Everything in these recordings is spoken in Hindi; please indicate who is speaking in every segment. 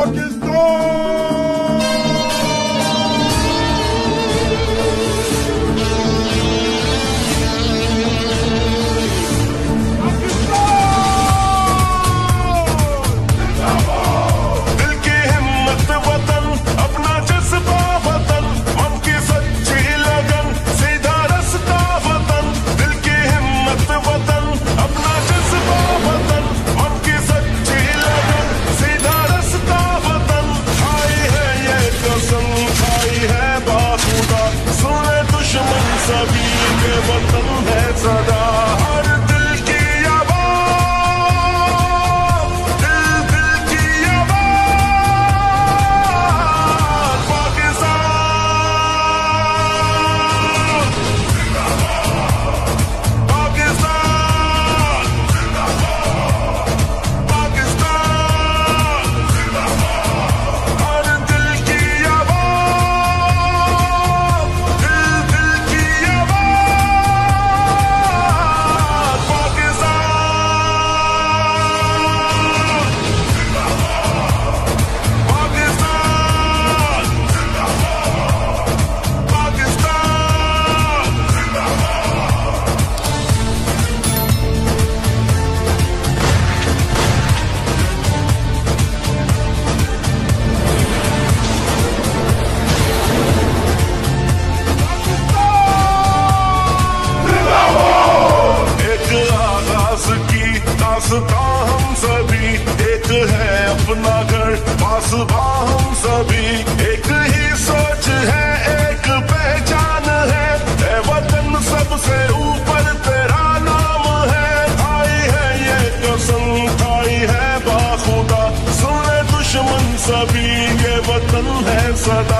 Speaker 1: Marcus. Everyone दास्तां हम सभी एक है अपना घर। पास हम सभी एक ही सोच है, एक पहचान है। ए वतन सबसे ऊपर तेरा नाम है। खाई है ये कसम खाई है बाखुदा सुने दुश्मन सभी, ये वतन है सदा।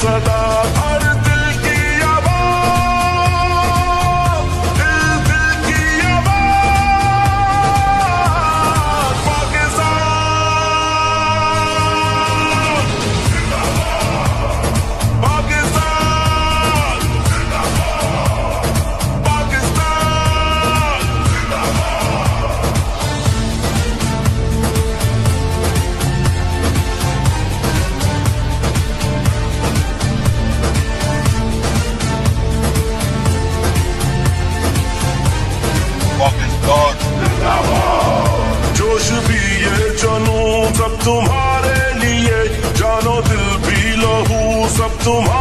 Speaker 1: सदा tomorrow.